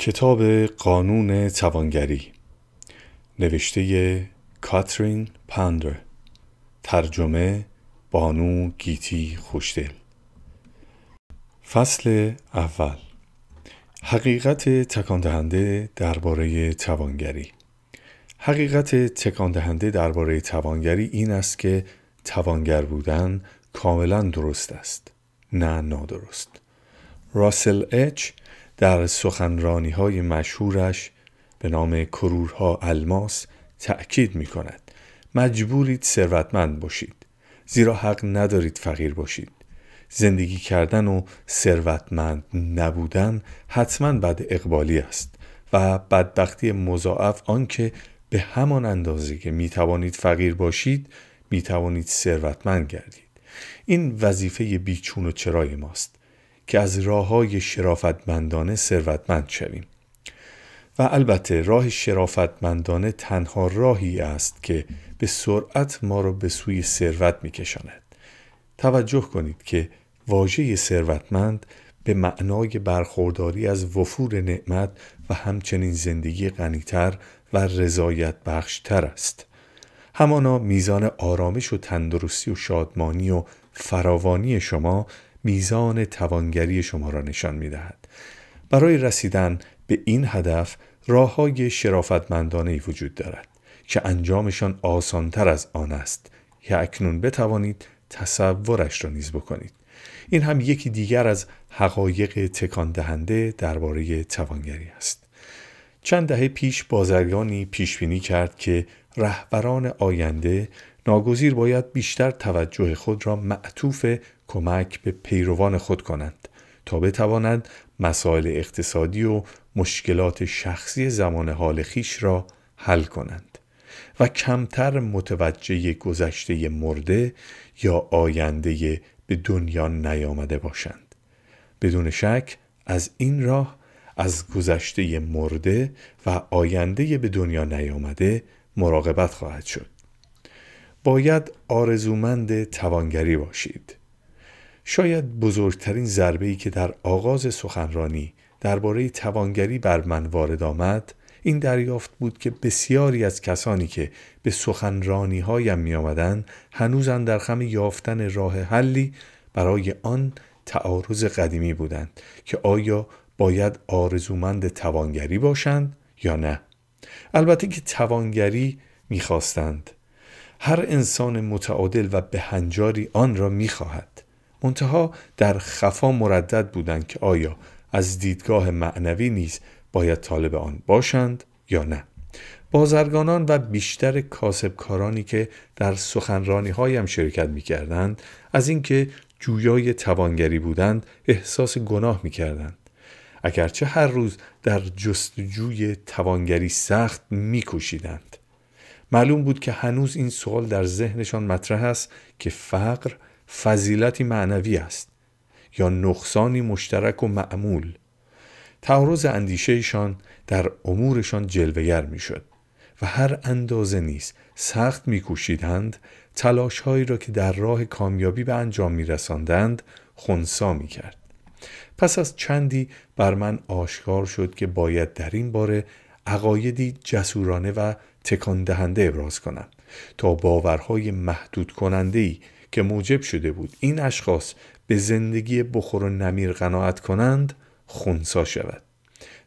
کتاب قانون توانگری نوشته کاترین پاندر ترجمه بانو گیتی خوشدل. فصل اول حقیقت تکان دهنده درباره توانگری. حقیقت تکان دهنده درباره توانگری این است که توانگر بودن کاملا درست است نه نادرست. راسل اچ در سخنرانی های مشهورش به نام کرورها الماس تأکید می کند مجبورید ثروتمند باشید. زیرا حق ندارید فقیر باشید. زندگی کردن و ثروتمند نبودن حتما بد اقبالی است و بدبختی مضاعف آنکه به همان اندازه که می توانید فقیر باشید می توانید ثروتمند گردید. این وظیفه بیچون و چرای ماست. که از راه های شرافتمندانه ثروتمند شویم. و البته راه شرافتمندانه تنها راهی است که به سرعت ما را به سوی ثروت میکشاند. توجه کنید که واژه ثروتمند به معنای برخورداری از وفور نعمت و همچنین زندگی غنیتر و رضایت بخشتر است. همانا میزان آرامش و تندرستی و شادمانی و فراوانی شما میزان توانگری شما را نشان می دهد. برای رسیدن به این هدف راه های شرافتمندانه وجود دارد که انجامشان آسانتر از آن است که اکنون بتوانید تصورش را نیز بکنید این هم یکی دیگر از حقایق تکان دهنده درباره توانگری است چند دهه پیش بازرگانی پیش بینی کرد که رهبران آینده ناگزیر باید بیشتر توجه خود را معطوف کمک به پیروان خود کنند تا بتوانند مسائل اقتصادی و مشکلات شخصی زمان حال خیش را حل کنند و کمتر متوجه گذشته مرده یا آینده به دنیا نیامده باشند. بدون شک از این راه از گذشته مرده و آینده به دنیا نیامده مراقبت خواهد شد. باید آرزومند توانگری باشید. شاید بزرگترین ضربه ای که در آغاز سخنرانی درباره توانگری بر من وارد آمد این دریافت بود که بسیاری از کسانی که به سخنرانی هایم می آمدن هنوز در خم یافتن راه حلی برای آن تعارض قدیمی بودند که آیا باید آرزومند توانگری باشند یا نه. البته که توانگری می‌خواستند. هر انسان متعادل و بهنجاری آن را می‌خواهد منتها در خفا مردد بودند که آیا از دیدگاه معنوی نیز باید طالب آن باشند یا نه بازرگانان و بیشتر کاسبکارانی که در سخنرانی هایم شرکت می کردند از اینکه جویای توانگری بودند احساس گناه می کردند. اگرچه هر روز در جستجوی توانگری سخت می. معلوم بود که هنوز این سوال در ذهنشان مطرح است که فقر فضیلتی معنوی است یا نقصانی مشترک و معمول. تعارض اندیشهشان در امورشان جلوگر می‌شد و هر اندازه نیز سخت میکوشیدند تلاشهایی را که در راه کامیابی به انجام میرساندند خونسا می‌کرد. پس از چندی بر من آشکار شد که باید در این باره عقایدی جسورانه و تکان دهنده ابراز کنم. تا باورهای محدود کننده ای که موجب شده بود این اشخاص به زندگی بخور و نمیر قناعت کنند خونسا شود.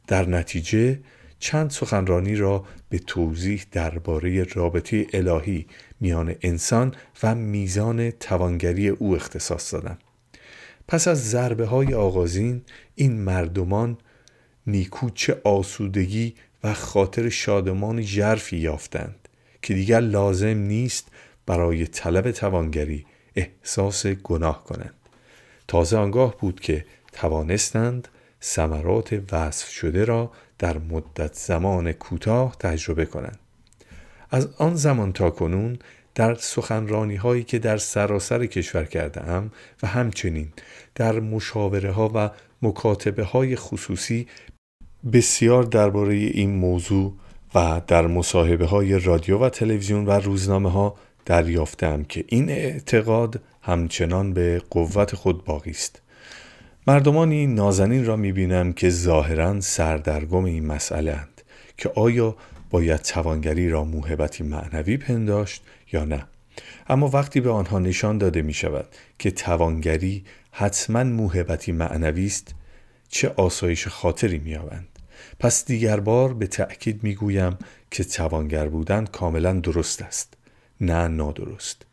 در نتیجه چند سخنرانی را به توضیح درباره رابطه الهی میان انسان و میزان توانگری او اختصاص دادم. پس از ضربه های آغازین این مردمان نیکوچه آسودگی و خاطر شادمان ژرفی یافتند که دیگر لازم نیست برای طلب توانگری احساس گناه کنند. تازه آنگاه بود که توانستند ثمرات وصف شده را در مدت زمان کوتاه تجربه کنند. از آن زمان تا کنون در سخنرانی هایی که در سراسر کشور کرده ام و همچنین در مشاوره ها و مکاتبه های خصوصی بسیار درباره این موضوع و در مصاحبه های رادیو و تلویزیون و روزنامه ها دریافتم که این اعتقاد همچنان به قوت خود باقی است. مردمانی نازنین را می‌بینم که ظاهرا سردرگم این مسئله اند که آیا باید توانگری را موهبتی معنوی پنداشت یا نه. اما وقتی به آنها نشان داده می شود که توانگری حتما موهبتی معنوی است چه آسایش خاطری مییابند. پس دیگر بار به تأکید می‌گویم که توانگر بودن کاملا درست است نه نادرست.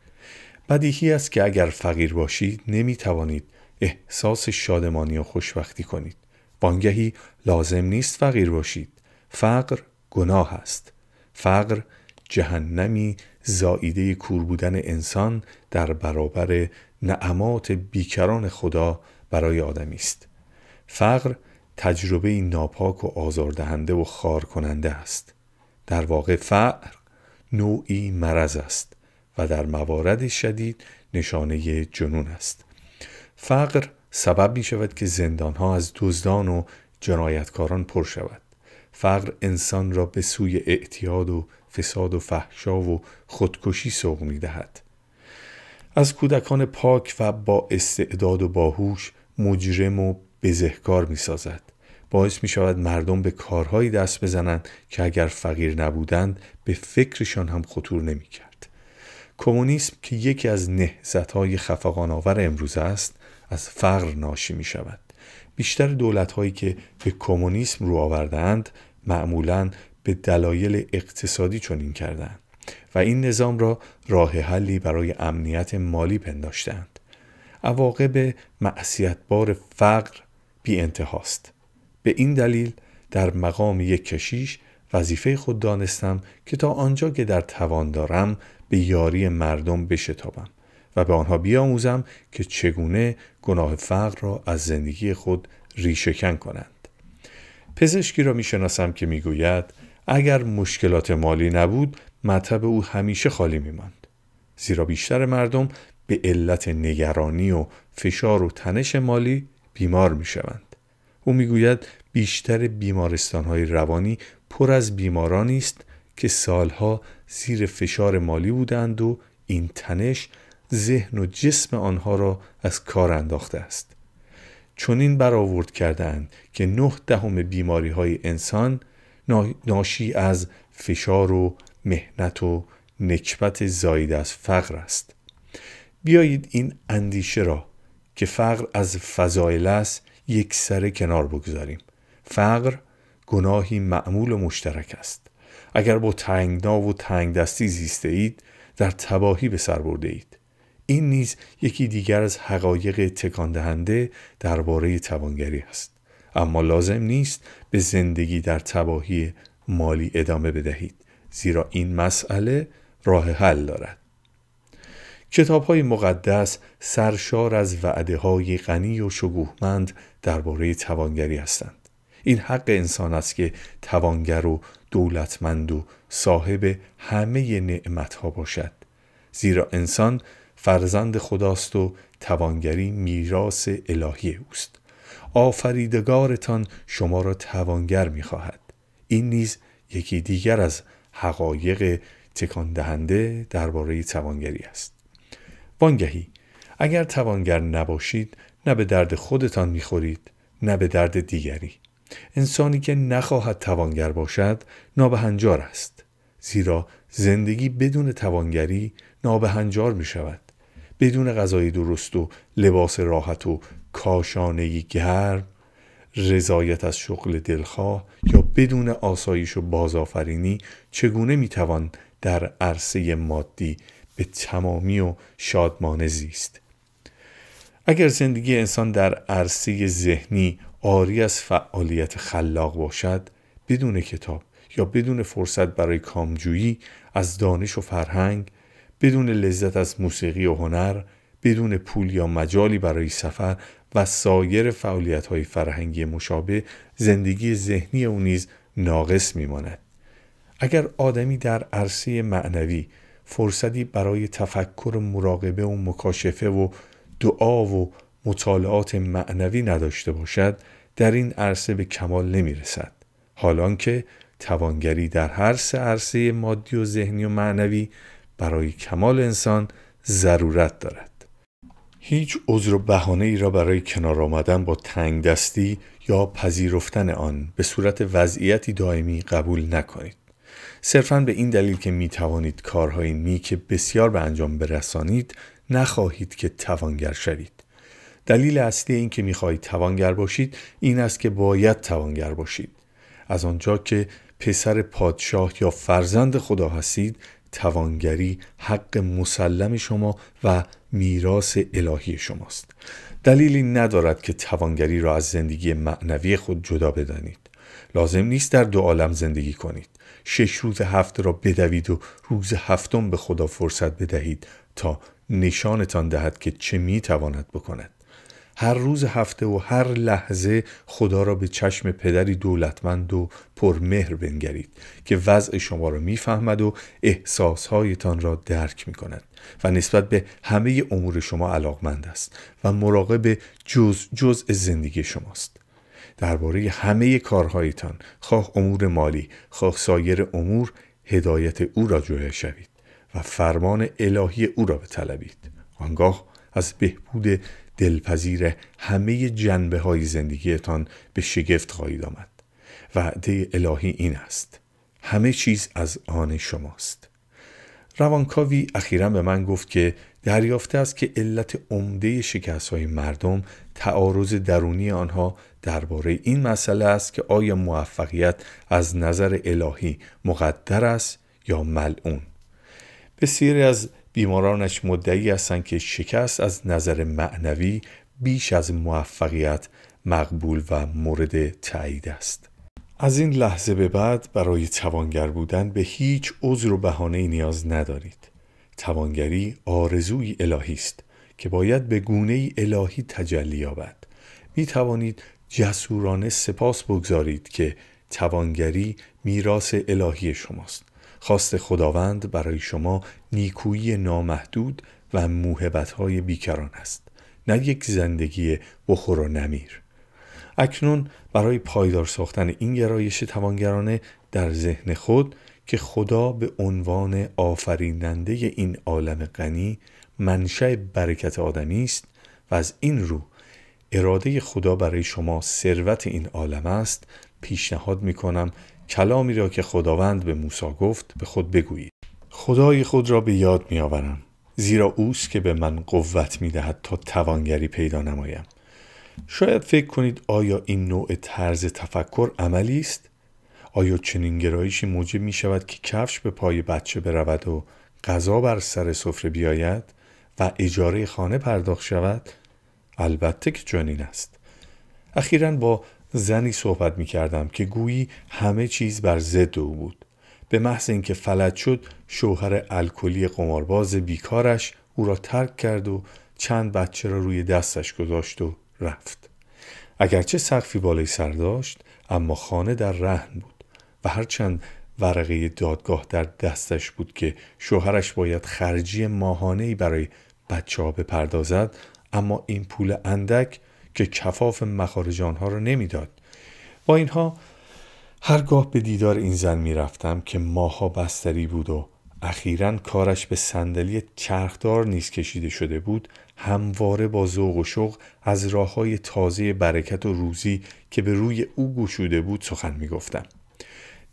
بدیهی است که اگر فقیر باشید نمی توانید احساس شادمانی و خوشبختی کنید. وانگهی لازم نیست فقیر باشید. فقر گناه است. فقر جهنمی زائیده کور بودن انسان در برابر نعمات بیکران خدا برای آدمی است. فقر تجربه ناپاک و آزاردهنده و خار کننده است. در واقع فقر نوعی مرض است و در موارد شدید نشانه جنون است. فقر سبب می شود که زندان ها از دزدان و جنایتکاران پر شود. فقر انسان را به سوی اعتیاد و فساد و فحشا و خودکشی سوق می دهد. از کودکان پاک و با استعداد و باهوش مجرم و بزهکار می سازد باعث می شود مردم به کارهایی دست بزنند که اگر فقیر نبودند به فکرشان هم خطور نمی کرد کمونیسم که یکی از نهزتهای خفقان آور امروز است از فقر ناشی می شود بیشتر دولت هایی که به کمونیسم رو آوردند معمولا به دلایل اقتصادی چنین کردند و این نظام را راه حلی برای امنیت مالی پنداشتند عواقب معصیتبار فقر بی انتهاست به این دلیل در مقام یک کشیش وظیفه خود دانستم که تا آنجا که در توان دارم به یاری مردم بشتابم و به آنها بیاموزم که چگونه گناه فقر را از زندگی خود ریشهکن کنند. پزشکی را می‌شناسم که می‌گوید اگر مشکلات مالی نبود مطب او همیشه خالی میماند. زیرا بیشتر مردم به علت نگرانی و فشار و تنش مالی بیمار می‌شوند. او می‌گوید بیشتر بیمارستان های روانی پر از بیمارانی است که سالها زیر فشار مالی بودند و این تنش ذهن و جسم آنها را از کار انداخته است. چنین برآورد کردند که نه دهم بیماری های انسان ناشی از فشار و مهنت و نکبت زاید از فقر است. بیایید این اندیشه را که فقر از فضایل است یک سره کنار بگذاریم. فقر گناهی معمول و مشترک است. اگر با تنگنا و تنگ دستی زیسته اید در تباهی به سر برده اید. این نیز یکی دیگر از حقایق تکان دهنده درباره توانگری است. اما لازم نیست به زندگی در تباهی مالی ادامه بدهید زیرا این مسئله راه حل دارد. کتاب های مقدس سرشار از وعده های غنی و شگوهمند درباره توانگری هستند. این حق انسان است که توانگر و دولتمند و صاحب همه نعمت ها باشد. زیرا انسان فرزند خداست و توانگری میراث الهی اوست. آفریدگارتان شما را توانگر می‌خواهد. این نیز یکی دیگر از حقایق تکان دهنده درباره توانگری است. وانگهی اگر توانگر نباشید نه به درد خودتان می‌خورید نه به درد دیگری. انسانی که نخواهد توانگر باشد نابهنجار است. زیرا زندگی بدون توانگری نابهنجار می شود بدون غذای درست و لباس راحت و کاشانگی گرم رضایت از شغل دلخواه یا بدون آسایش و بازآفرینی چگونه می‌توان در عرصه مادی به تمامی و شادمانه زیست. اگر زندگی انسان در عرصه ذهنی آری از فعالیت خلاق باشد بدون کتاب یا بدون فرصت برای کامجویی از دانش و فرهنگ بدون لذت از موسیقی و هنر بدون پول یا مجالی برای سفر و سایر فعالیت های فرهنگی مشابه زندگی ذهنی او نیز ناقص میماند. اگر آدمی در عرصه معنوی فرصتی برای تفکر مراقبه و مکاشفه و دعا و مطالعات معنوی نداشته باشد در این عرصه به کمال نمی رسد حالان که توانگری در هر سه عرصه مادی و ذهنی و معنوی برای کمال انسان ضرورت دارد هیچ عذر و بهانه ای را برای کنار آمدن با تنگ دستی یا پذیرفتن آن به صورت وضعیتی دائمی قبول نکنید. صرفا به این دلیل که می توانید کارهای نیک بسیار به انجام برسانید نخواهید که توانگر شوید. دلیل اصلی این که می‌خواهید توانگر باشید این است که باید توانگر باشید. از آنجا که پسر پادشاه یا فرزند خدا هستید توانگری حق مسلم شما و میراث الهی شماست دلیلی ندارد که توانگری را از زندگی معنوی خود جدا بدانید لازم نیست در دو عالم زندگی کنید شش روز هفته را بدوید و روز هفتم به خدا فرصت بدهید تا نشانتان دهد که چه می تواند بکند. هر روز هفته و هر لحظه خدا را به چشم پدری دولتمند و پرمهر بنگرید که وضع شما را می‌فهمد و احساسهایتان را درک می کند و نسبت به همه امور شما علاقمند است و مراقب جز جز زندگی شماست. درباره همه کارهایتان. خواه امور مالی خواه سایر امور هدایت او را جویا شوید و فرمان الهی او را بطلبید. آنگاه از بهبود دلپذیر همه جنبه های زندگیتان به شگفت خواهید آمد وعده الهی این است. همه چیز از آن شماست. روانکاوی اخیرا به من گفت که دریافته است که علت عمده شکست های مردم تعارض درونی آنها درباره این مسئله است که آیا موفقیت از نظر الهی مقدر است یا ملعون. بسیاری از بیمارانش مدعی هستند که شکست از نظر معنوی بیش از موفقیت مقبول و مورد تایید است. از این لحظه به بعد برای توانگر بودن به هیچ عذر و بهانه نیاز ندارید. توانگری آرزوی الهی است که باید به گونه الهی تجلی یابد. می توانید جسورانه سپاس بگذارید که توانگری میراث الهی شماست. خواست خداوند برای شما نیکویی نامحدود و موهبتهای بیکران است. نه یک زندگی بخور و نمیر. اکنون برای پایدار ساختن این گرایش توانگرانه در ذهن خود که خدا به عنوان آفریننده این عالم غنی منشأ برکت آدمی است و از این رو اراده خدا برای شما ثروت این عالم است پیشنهاد می کنم کلامی را که خداوند به موسی گفت به خود بگویید. خدای خود را به یاد می آورم زیرا اوست که به من قوت می دهد تا توانگری پیدا نمایم. شاید فکر کنید آیا این نوع طرز تفکر عملی است؟ آیا چنین گرایشی موجب می شود که کفش به پای بچه برود و غذا بر سر سفره بیاید و اجاره خانه پرداخت شود؟ البته که چنین است. اخیرا با زنی صحبت می کردم که گویی همه چیز بر ضد او بود. به محض اینکه فلج شد شوهر الکلی قمارباز بیکارش او را ترک کرد و چند بچه را روی دستش گذاشت و رفت. اگرچه سقفی بالای سر داشت اما خانه در رهن بود و هرچند ورقه دادگاه در دستش بود که شوهرش باید خرجی ماهانه برای بچه ها بپردازد اما این پول اندک که کفاف مخارج آنها را نمی‌داد. با اینها هرگاه به دیدار این زن می‌رفتم که ماها بستری بود و اخیرا کارش به صندلی چرخدار نیز کشیده شده بود همواره با ذوق و شوق از راه های تازه برکت و روزی که به روی او گشوده بود سخن می‌گفتم.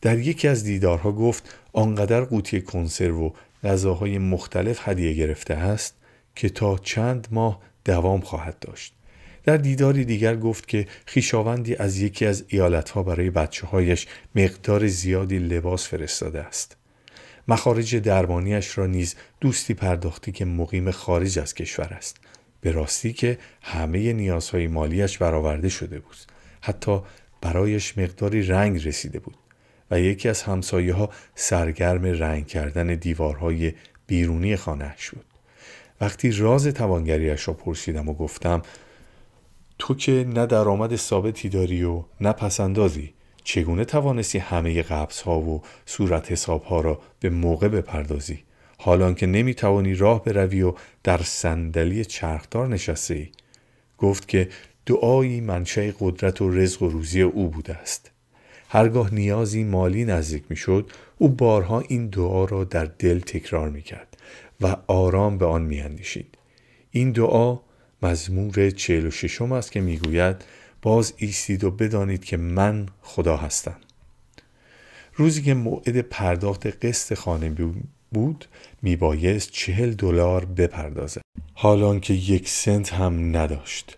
در یکی از دیدارها گفت آنقدر قوطی کنسرو و غذاهای مختلف هدیه گرفته است که تا چند ماه دوام خواهد داشت در دیداری دیگر گفت که خیشاوندی از یکی از ایالتها برای بچه هایش مقدار زیادی لباس فرستاده است. مخارج درمانیش را نیز دوستی پرداختی که مقیم خارج از کشور است. به راستی که همه نیازهای مالیش برآورده شده بود. حتی برایش مقداری رنگ رسیده بود. و یکی از همسایه ها سرگرم رنگ کردن دیوارهای بیرونی خانهش بود. وقتی راز توانگریش را پرسیدم و گفتم تو که نه درآمد ثابتی داری و نه پسندازی چگونه توانستی همه قبض ها و صورت حساب ها را به موقع بپردازی؟ حالان که نمی توانی راه بروی و در صندلی چرخدار نشسته ای گفت که دعایی منشأ قدرت و رزق و روزی او بوده است. هرگاه نیازی مالی نزدیک می شد او بارها این دعا را در دل تکرار می کرد و آرام به آن می اندیشید. این دعا مزمور چهل و ششم است که می‌گوید باز ایستید و بدانید که من خدا هستم. روزی که موعد پرداخت قسط خانه بود میبایست چهل دلار بپردازد. حالان که یک سنت هم نداشت.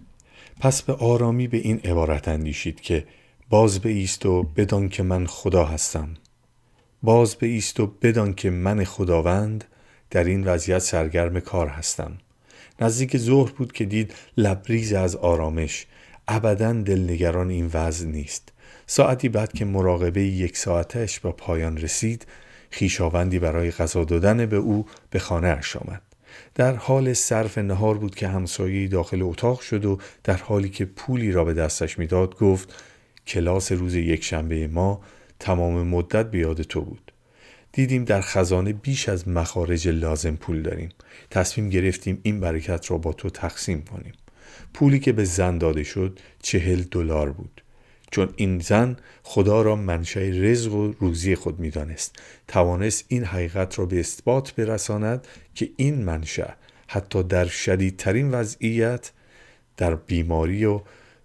پس به آرامی به این عبارت اندیشید که باز به ایست و بدان که من خدا هستم. باز به ایست و بدان که من خداوند در این وضعیت سرگرم کار هستم. نزدیک ظهر بود که دید لبریز از آرامش. ابدا دلنگران این وضع نیست. ساعتی بعد که مراقبه یک ساعتش با پایان رسید خیشاوندی برای غذا دادن به او به خانه اش آمد. در حال صرف نهار بود که همسایه داخل اتاق شد و در حالی که پولی را به دستش می‌داد گفت کلاس روز یک شنبه ما تمام مدت به یاد تو بود. دیدیم در خزانه بیش از مخارج لازم پول داریم. تصمیم گرفتیم این برکت را با تو تقسیم کنیم. پولی که به زن داده شد چهل دلار بود. چون این زن خدا را منشأ رزق و روزی خود می‌دانست. توانست این حقیقت را به اثبات برساند که این منشأ حتی در شدیدترین وضعیت در بیماری و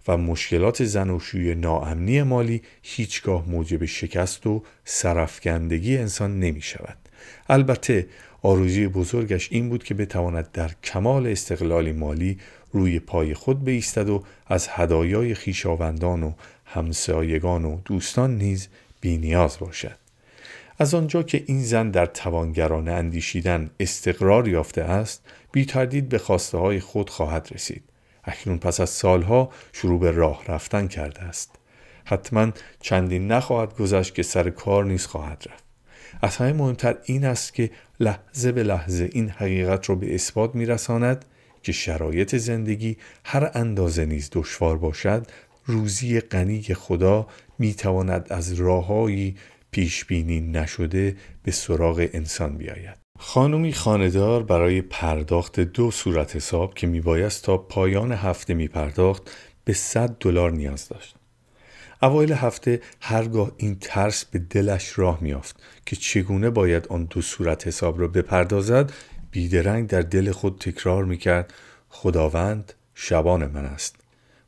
و مشکلات زناشویی ناامنی مالی هیچگاه موجب شکست و سرفکندگی انسان نمی شود. البته آرزوی بزرگش این بود که بتواند در کمال استقلال مالی روی پای خود بیستد و از هدایای خیشاوندان و همسایگان و دوستان نیز بینیاز باشد از آنجا که این زن در توانگرانه اندیشیدن استقرار یافته است بی تردید به خواسته های خود خواهد رسید اکنون پس از سالها شروع به راه رفتن کرده است. حتما چندین نخواهد گذشت که سر کار نیز خواهد رفت. از همه مهمتر این است که لحظه به لحظه این حقیقت را به اثبات میرساند که شرایط زندگی هر اندازه نیز دشوار باشد روزی غنی خدا می تواند از راههایی پیش بینی نشده به سراغ انسان بیاید. خانمی خاندار برای پرداخت دو صورت حساب که میبایست تا پایان هفته می پرداخت به 100 دلار نیاز داشت. اوایل هفته هرگاه این ترس به دلش راه میافت که چگونه باید آن دو صورت حساب را بپردازد بیدرنگ در دل خود تکرار می‌کرد خداوند شبان من است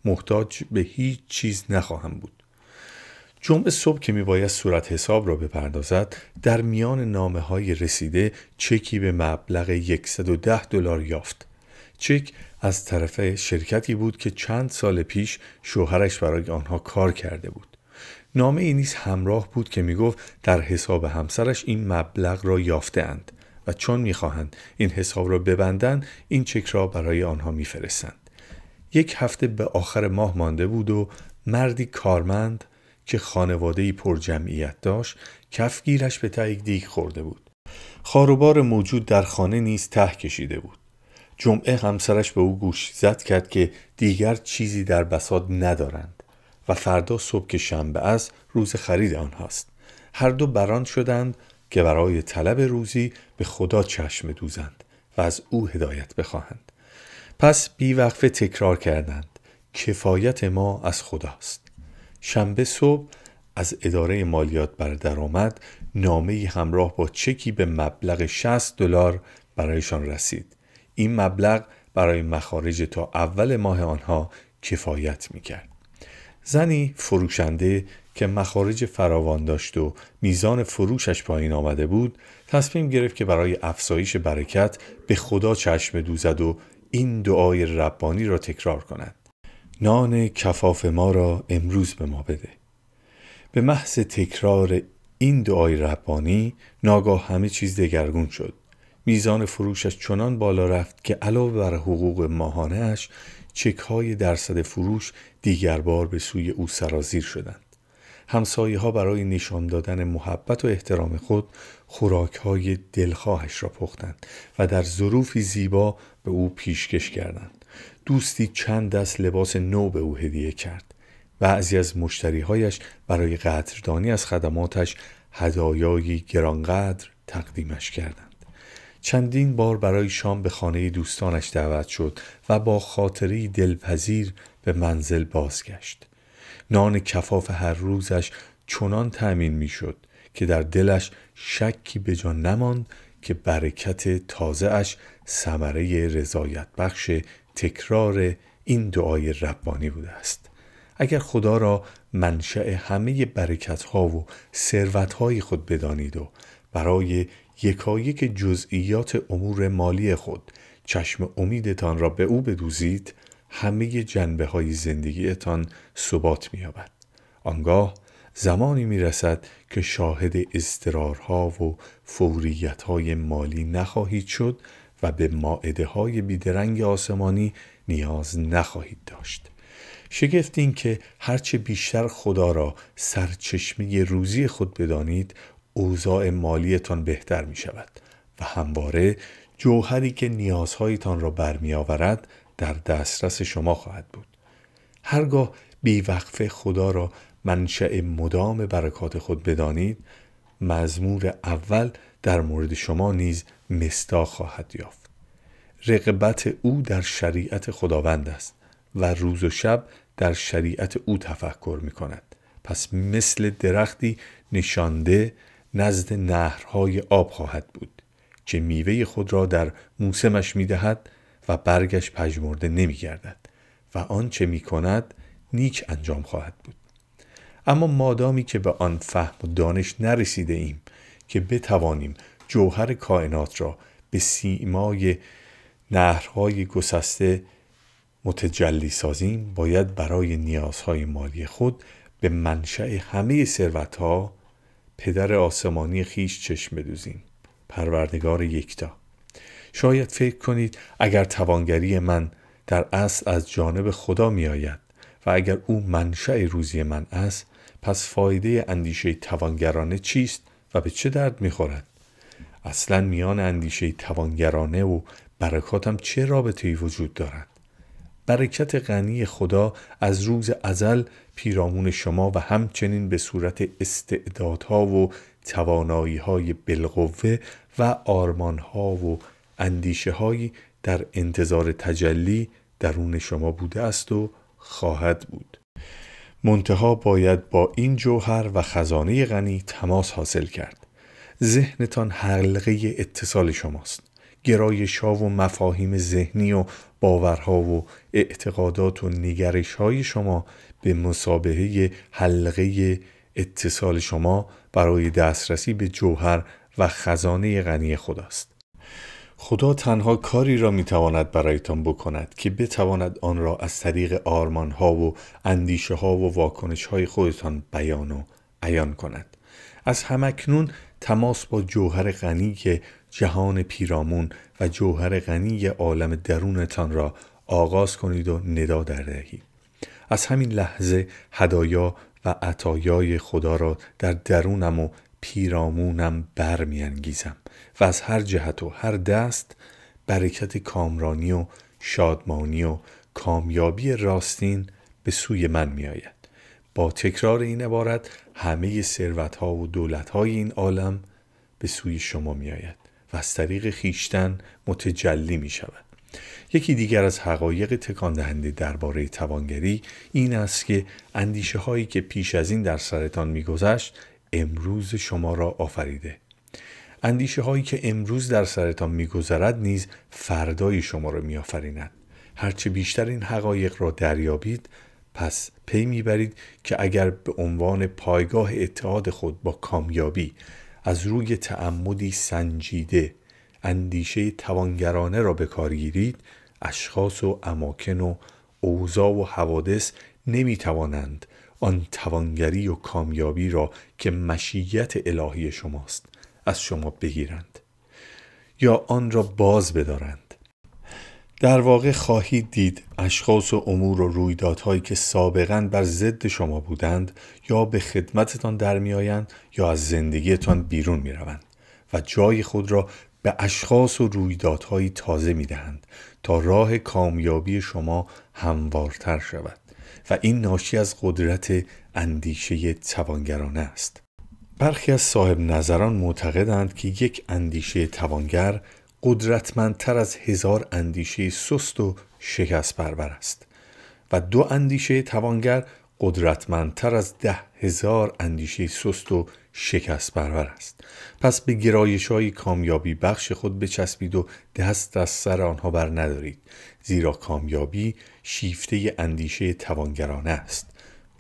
محتاج به هیچ چیز نخواهم بود جمعه صبح که میباید صورت حساب را بپردازد در میان نامه های رسیده چکی به مبلغ 110 دلار یافت. چک از طرف شرکتی بود که چند سال پیش شوهرش برای آنها کار کرده بود. نامه ای نیز همراه بود که می‌گفت در حساب همسرش این مبلغ را یافته اند و چون می‌خواهند این حساب را ببندند این چک را برای آنها میفرستند. یک هفته به آخر ماه مانده بود و مردی کارمند که خانواده پر جمعیت داشت کفگیرش به تایید دیگ خورده بود. خاروبار موجود در خانه نیز ته کشیده بود. جمعه همسرش به او گوش زد کرد که دیگر چیزی در بساد ندارند و فردا صبح که شنبه است روز خرید آنهاست هر دو بران شدند که برای طلب روزی به خدا چشم دوزند و از او هدایت بخواهند. پس بیوقفه تکرار کردند. کفایت ما از خداست. شنبه صبح از اداره مالیات بر درآمد نامه همراه با چکی به مبلغ 60 دلار برایشان رسید. این مبلغ برای مخارج تا اول ماه آنها کفایت می‌کرد. زنی فروشنده که مخارج فراوان داشت و میزان فروشش پایین آمده بود تصمیم گرفت که برای افزایش برکت به خدا چشم دوزد و این دعای ربانی را تکرار کند. نان کفاف ما را امروز به ما بده. به محض تکرار این دعای ربانی ناگاه همه چیز دگرگون شد. میزان فروشش چنان بالا رفت که علاوه بر حقوق ماهانهاش چک های درصد فروش دیگر بار به سوی او سرازیر شدند. همسایه ها برای نشان دادن محبت و احترام خود خوراک های دلخواهش را پختند و در ظروفی زیبا به او پیشکش کردند. دوستی چند دست لباس نو به او هدیه کرد. بعضی از مشتریهایش برای قدردانی از خدماتش هدایایی گرانقدر تقدیمش کردند. چندین بار برای شام به خانه دوستانش دعوت شد و با خاطری دلپذیر به منزل بازگشت. نان کفاف هر روزش چنان تأمین می‌شد که در دلش شکی به جان نماند که برکت تازه اش ثمره رضایت بخش تکرار این دعای ربانی بوده است. اگر خدا را منشأ همه برکت ها و ثروت های خود بدانید و برای یکایک جزئیات امور مالی خود چشم امیدتان را به او بدوزید همه جنبه های زندگیتان ثبات مییابد. آنگاه زمانی می رسد که شاهد استرارها و فوریت های مالی نخواهید شد و به ماعده های بیدرنگ آسمانی نیاز نخواهید داشت. شگفت این که هرچه بیشتر خدا را سرچشمه روزی خود بدانید اوضاع مالیتان بهتر می شود و همواره جوهری که نیازهایتان را برمی آورد در دسترس شما خواهد بود. هرگاه بیوقفه خدا را منشأ مدام برکات خود بدانید مزمور اول در مورد شما نیز مستاق خواهد یافت. رقبت او در شریعت خداوند است و روز و شب در شریعت او تفکر می کند پس مثل درختی نشانده نزد نهرهای آب خواهد بود که میوه خود را در موسمش می دهد و برگش پژمرده نمی گردد و آنچه می کند نیک انجام خواهد بود. اما مادامی که به آن فهم و دانش نرسیده ایم که بتوانیم جوهر کائنات را به سیمای نهرهای گسسته متجلی سازیم باید برای نیازهای مالی خود به منشأ همه ثروتها پدر آسمانی خیش چشم بدوزیم. پروردگار یکتا. شاید فکر کنید اگر توانگری من در اصل از جانب خدا می آید و اگر او منشأ روزی من است پس فایده اندیشه توانگرانه چیست؟ به چه درد می‌خورد؟ اصلا میان اندیشه توانگرانه و برکاتم چه رابطه وجود دارد برکت غنی خدا از روز ازل پیرامون شما و همچنین به صورت استعدادها و توانایی های بالقوه و آرمانها و اندیشه هایی در انتظار تجلی درون شما بوده است و خواهد بود. منتها باید با این جوهر و خزانه غنی تماس حاصل کرد. ذهنتان حلقه اتصال شماست. گرایش ها و مفاهیم ذهنی و باورها و اعتقادات و نگرش های شما به مسابقه حلقه اتصال شما برای دسترسی به جوهر و خزانه غنی خداست. خدا تنها کاری را می‌تواند برایتان بکند که بتواند آن را از طریق آرمان ها و اندیشه ها و واکنش های خودتان بیان و عیان کند. از همکنون تماس با جوهر غنی جهان پیرامون و جوهر غنی عالم درونتان را آغاز کنید و ندا در دهید. از همین لحظه هدایا و عطایای خدا را در درونم و پیرامونم برمیانگیزم و از هر جهت و هر دست برکت کامرانی و شادمانی و کامیابی راستین به سوی من می آید. با تکرار این عبارت همه ثروت ها و دولت های این عالم به سوی شما می آید و از طریق خیشتن متجلی می شود. یکی دیگر از حقایق تکان دهنده درباره توانگری این است که اندیشه هایی که پیش از این در سرتان میگذشت امروز شما را آفریده. اندیشه هایی که امروز در سرتان میگذرد نیز فردای شما را میآفریند. هرچه بیشتر این حقایق را دریابید پس پی می‌برید که اگر به عنوان پایگاه اتحاد خود با کامیابی از روی تعمدی سنجیده اندیشه توانگرانه را به کار گیرید اشخاص و اماکن و اوضاع و حوادث نمی توانند آن توانگری و کامیابی را که مشیت الهی شماست از شما بگیرند یا آن را باز بدارند. در واقع خواهید دید اشخاص و امور و رویدادهایی که سابقا بر ضد شما بودند یا به خدمتتان در میآیند یا از زندگیتان بیرون می روند و جای خود را به اشخاص و رویدادهایی تازه می دهند تا راه کامیابی شما هموارتر شود. و این ناشی از قدرت اندیشه توانگرانه است. برخی از صاحب نظران معتقدند که یک اندیشه توانگر قدرتمندتر از هزار اندیشه سست و شکست پرور است و دو اندیشه توانگر قدرتمندتر از ده هزار اندیشه سست و شکست برور است. پس به گرایش های کامیابی بخش خود بچسبید و دست از سر آنها بر ندارید. زیرا کامیابی شیفته اندیشه توانگرانه است.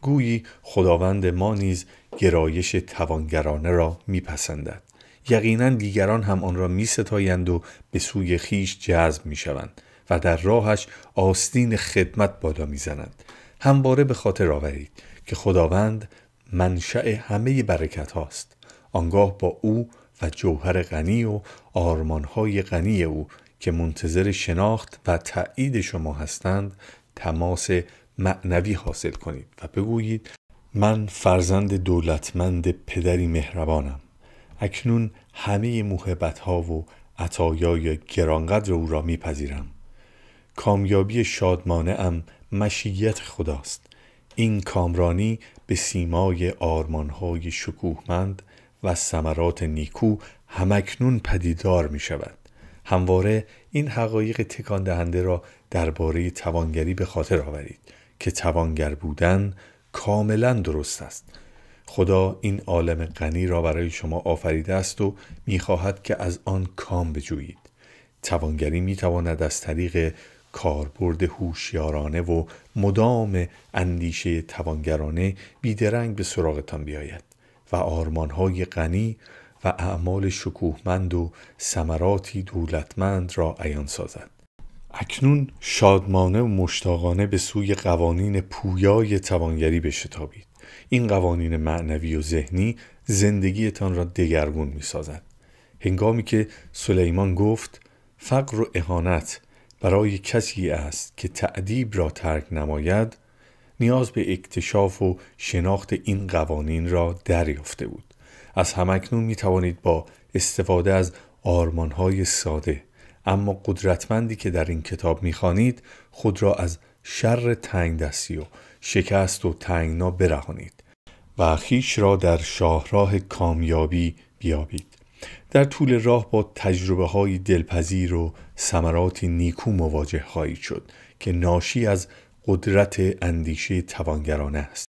گویی خداوند ما نیز گرایش توانگرانه را میپسندد. یقینا دیگران هم آن را می ستایند و به سوی خیش جذب می شوند و در راهش آستین خدمت بالا می زنند همواره به خاطر آورید که خداوند منشأ همه برکت هاست. آنگاه با او و جوهر غنی و آرمانهای غنی او که منتظر شناخت و تأیید شما هستند تماس معنوی حاصل کنید و بگویید من فرزند دولتمند پدری مهربانم. اکنون همه محبت ها و عطایای گرانقدر او را میپذیرم. کامیابی شادمانه ام مشیت خداست. این کامرانی به سیمای آرمانهای شکوهمند و ثمرات نیکو همکنون پدیدار می شود همواره این حقایق تکان دهنده را درباره توانگری به خاطر آورید که توانگر بودن کاملا درست است. خدا این عالم غنی را برای شما آفریده است و می‌خواهد که از آن کام بجویید. توانگری می‌تواند از طریق کاربرد هوشیارانه و مدام اندیشه توانگرانه بیدرنگ به سراغتان بیاید و آرمانهای غنی و اعمال شکوهمند و ثمراتی دولتمند را عیان سازد اکنون شادمانه و مشتاقانه به سوی قوانین پویای توانگری بشتابید این قوانین معنوی و ذهنی زندگیتان را دگرگون می سازد. هنگامی که سلیمان گفت فقر و اهانت برای کسی است که تعدیب را ترک نماید نیاز به اکتشاف و شناخت این قوانین را دریافته بود. از همکنون می توانید با استفاده از آرمانهای ساده اما قدرتمندی که در این کتاب می‌خوانید خود را از شر تنگ دستی و شکست و تنگنا برهانید و خیش را در شاهراه کامیابی بیابید. در طول راه با تجربه های دلپذیر و ثمرات نیکو مواجه خواهید شد که ناشی از قدرت اندیشه توانگرانه است.